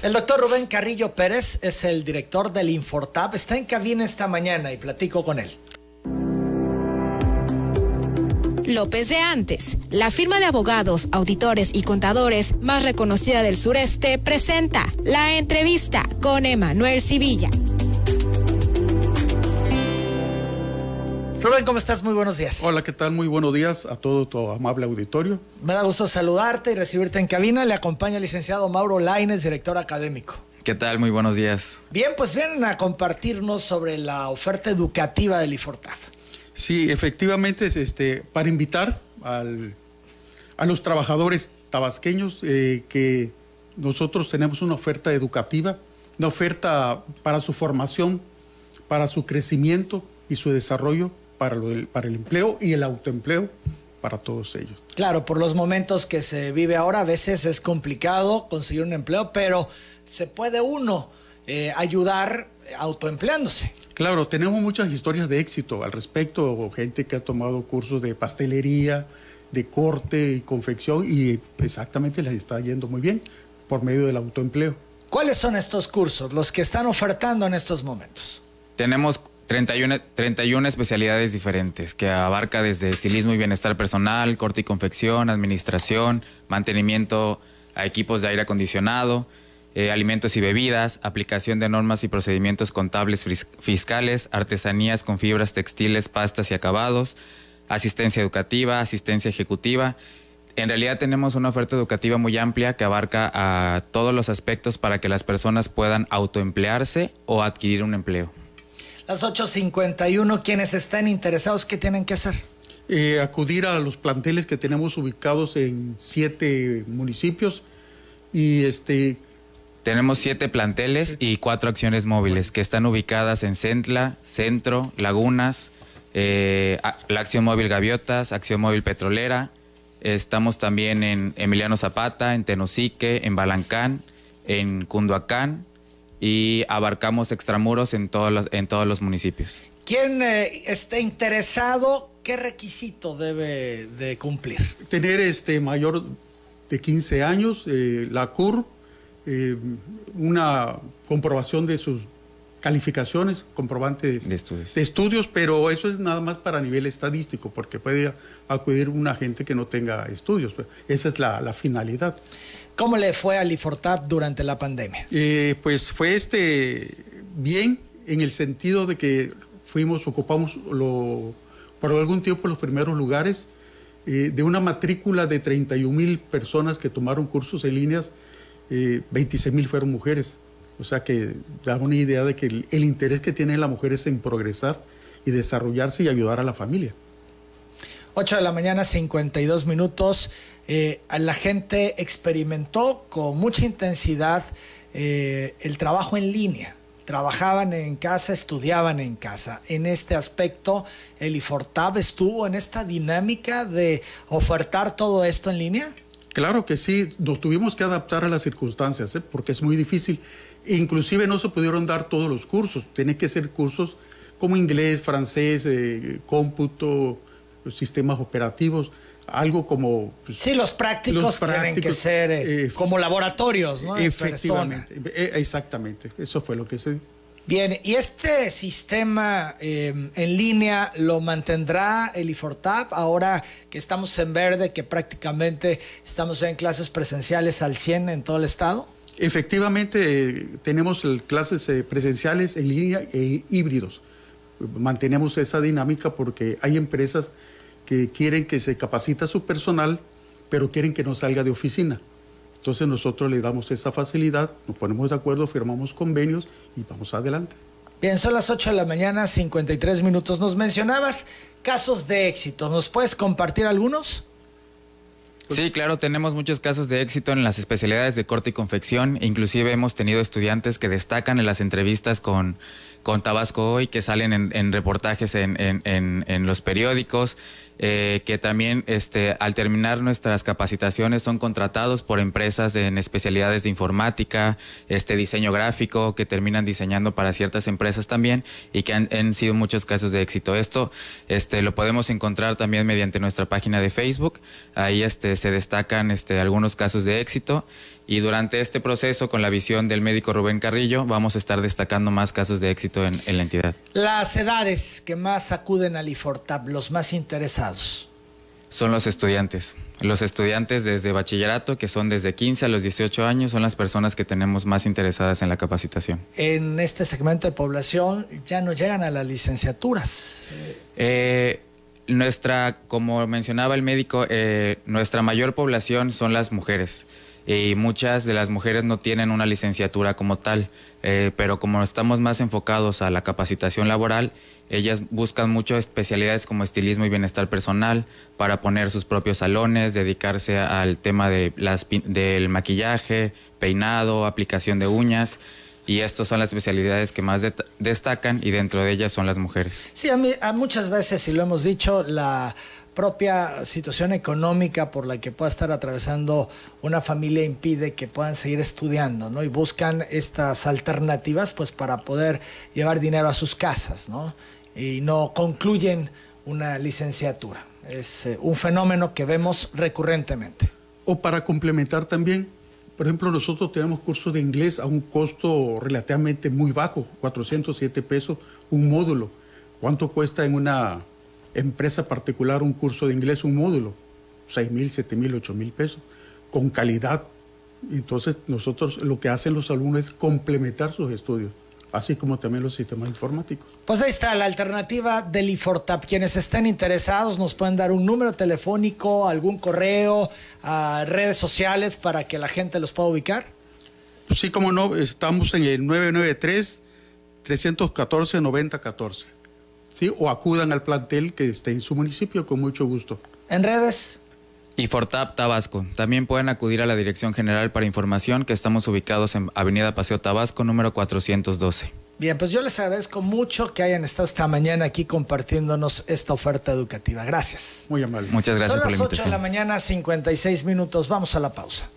El doctor Rubén Carrillo Pérez es el director del Infortab. Está en cabina esta mañana y platico con él. López de Antes, la firma de abogados, auditores y contadores más reconocida del sureste, presenta la entrevista con Emanuel Civilla. Rubén, ¿cómo estás? Muy buenos días. Hola, ¿qué tal? Muy buenos días a todo tu amable auditorio. Me da gusto saludarte y recibirte en cabina. Le acompaña el licenciado Mauro Laines, director académico. ¿Qué tal? Muy buenos días. Bien, pues vienen a compartirnos sobre la oferta educativa del IFORTAF. Sí, efectivamente, este, para invitar al, a los trabajadores tabasqueños eh, que nosotros tenemos una oferta educativa, una oferta para su formación, para su crecimiento y su desarrollo para, para el empleo y el autoempleo para todos ellos. Claro, por los momentos que se vive ahora, a veces es complicado conseguir un empleo, pero se puede uno eh, ayudar autoempleándose. Claro, tenemos muchas historias de éxito al respecto, gente que ha tomado cursos de pastelería, de corte y confección y exactamente les está yendo muy bien por medio del autoempleo. ¿Cuáles son estos cursos, los que están ofertando en estos momentos? Tenemos 31, 31 especialidades diferentes que abarca desde estilismo y bienestar personal, corte y confección, administración, mantenimiento a equipos de aire acondicionado, eh, alimentos y bebidas, aplicación de normas y procedimientos contables fiscales, artesanías con fibras textiles, pastas y acabados, asistencia educativa, asistencia ejecutiva. En realidad tenemos una oferta educativa muy amplia que abarca a todos los aspectos para que las personas puedan autoemplearse o adquirir un empleo. Las 8.51, quienes están interesados, ¿qué tienen que hacer? Eh, acudir a los planteles que tenemos ubicados en siete municipios y este tenemos siete planteles y cuatro acciones móviles que están ubicadas en Centla, Centro, Lagunas, eh, la Acción Móvil Gaviotas, Acción Móvil Petrolera. Estamos también en Emiliano Zapata, en Tenosique, en Balancán, en Cunduacán y abarcamos extramuros en todos los, en todos los municipios. ¿Quién eh, esté interesado, qué requisito debe de cumplir? Tener este mayor de 15 años, eh, la CUR eh, una comprobación de sus calificaciones, comprobantes de estudios. de estudios, pero eso es nada más para nivel estadístico, porque puede acudir una gente que no tenga estudios. Esa es la, finalidad. ¿Cómo le fue al IFORTAP durante la pandemia? Eh, pues fue este bien en el sentido de que fuimos, ocupamos lo, por algún tiempo los primeros lugares eh, de una matrícula de 31 mil personas que tomaron cursos en líneas 26 eh, mil fueron mujeres. O sea que da una idea de que el, interés que tiene la mujer es en progresar y desarrollarse y ayudar a la familia. 8 de la mañana, 52 minutos. Eh, la gente experimentó con mucha intensidad eh, el trabajo en línea. Trabajaban en casa, estudiaban en casa. En este aspecto, el IFORTAB estuvo en esta dinámica de ofertar todo esto en línea. Claro que sí, nos tuvimos que adaptar a las circunstancias, ¿eh? porque es muy difícil. Inclusive no se pudieron dar todos los cursos, tienen que ser cursos como inglés, francés, eh, cómputo, sistemas operativos, algo como... Pues, sí, los prácticos, tienen que ser eh, como laboratorios, ¿no? Efectivamente, exactamente, eso fue lo que se Bien, ¿y este sistema em, en línea lo mantendrá el IFORTAP ahora que estamos en verde, que prácticamente estamos en clases presenciales al 100 en todo el estado? Efectivamente, tenemos clases eh, presenciales en línea e híbridos. Mantenemos esa dinámica porque hay empresas que quieren que se capacita su personal, pero quieren que no salga de oficina. Entonces nosotros le damos esa facilidad, nos ponemos de acuerdo, firmamos convenios y vamos adelante. Bien, son las 8 de la mañana, 53 minutos. Nos mencionabas casos de éxito. ¿Nos puedes compartir algunos? Sí, claro, tenemos muchos casos de éxito en las especialidades de corte y confección. Inclusive hemos tenido estudiantes que destacan en las entrevistas con, con Tabasco Hoy, que salen en, reportajes en, en, los periódicos, eh, que también este, al terminar nuestras capacitaciones son contratados por empresas en especialidades de informática, este, diseño gráfico, que terminan diseñando para ciertas empresas también y que han, sido muchos casos de éxito. Esto este, lo podemos encontrar también mediante nuestra página de Facebook. Ahí este, se destacan este, algunos casos de éxito Y durante este proceso, con la visión del médico Rubén Carrillo, vamos a estar destacando más casos de éxito en, en la entidad. Las edades que más acuden al IFORTAP, los más interesados. Son los estudiantes. Los estudiantes desde bachillerato, que son desde 15 a los 18 años, son las personas que tenemos más interesadas en la capacitación. En este segmento de población ya no llegan a las licenciaturas. Eh, nuestra, como mencionaba el médico, eh, nuestra mayor población son las mujeres y muchas de las mujeres no tienen una licenciatura como tal, eh, pero como estamos más enfocados a la capacitación laboral, ellas buscan mucho especialidades como estilismo y bienestar personal para poner sus propios salones, dedicarse al tema de las, del maquillaje, peinado, aplicación de uñas. Y estas son las especialidades que más destacan y dentro de ellas son las mujeres. Sí, a, mí, a muchas veces, y lo hemos dicho, la propia situación económica por la que pueda estar atravesando una familia impide que puedan seguir estudiando, ¿no? Y buscan estas alternativas, pues, para poder llevar dinero a sus casas, ¿no? Y no concluyen una licenciatura. Es eh, un fenómeno que vemos recurrentemente. O para complementar también, por ejemplo, nosotros tenemos cursos de inglés a un costo relativamente muy bajo, 407 pesos un módulo. ¿Cuánto cuesta en una empresa particular un curso de inglés, un módulo, 6 mil, 7 mil, 8 mil pesos, con calidad. Entonces nosotros lo que hacen los alumnos es complementar sus estudios, así como también los sistemas informáticos. Pues ahí está la alternativa del IFORTAP. Quienes estén interesados nos pueden dar un número telefónico, algún correo, a redes sociales para que la gente los pueda ubicar. Sí, como no, estamos en el 993 314 9014 o acudan al plantel que esté en su municipio con mucho gusto. En redes. Y Fortap Tabasco. También pueden acudir a la Dirección General para información que estamos ubicados en Avenida Paseo Tabasco, número 412. Bien, pues yo les agradezco mucho que hayan estado esta mañana aquí compartiéndonos esta oferta educativa. Gracias. Muy amable. Muchas gracias Son por la las invitación. 8 de la mañana, 56 minutos. Vamos a la pausa.